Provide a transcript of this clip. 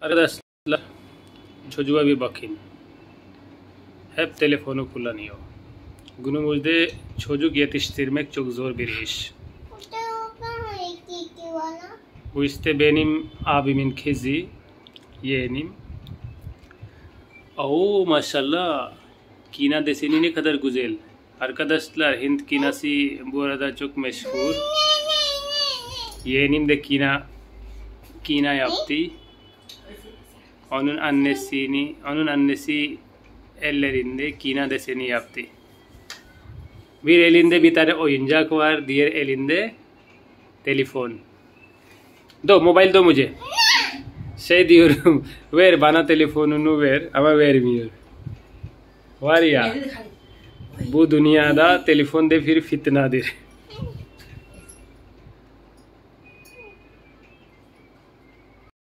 Arkadaşlar çocuğa bir bakın. Hep telefonu kullanıyor. Günümüzde çocuk yetiştirmek çok zor bir iş. Bu işte benim abimin kızı, yeğenim. Oo maşallah. Kina deseni ne kadar güzel. Arkadaşlar Hint kinası bu arada çok meşhur. Yeğenim de kina kina yaptı. Onun annesini, onun annesi ellerinde kina deseni yaptı. Bir elinde bir tane oyuncak var, diğer elinde telefon. Do, mobil do मुझे. Şey diyorum, ver bana telefonunu ver ama vermiyor. Var ya, bu dünyada telefon de bir fitnadır.